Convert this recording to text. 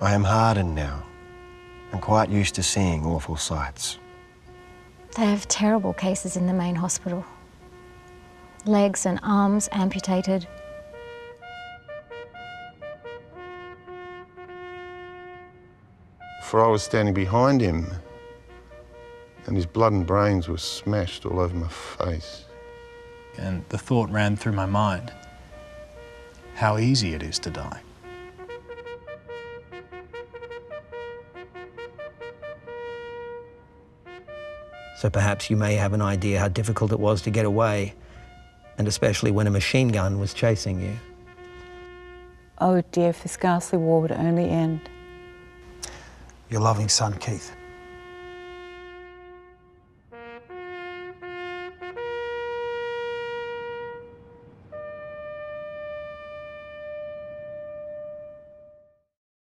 I am hardened now and quite used to seeing awful sights. They have terrible cases in the main hospital. Legs and arms amputated. For I was standing behind him and his blood and brains were smashed all over my face. And the thought ran through my mind how easy it is to die. So perhaps you may have an idea how difficult it was to get away, and especially when a machine gun was chasing you. Oh dear, if this ghastly war would only end. Your loving son, Keith.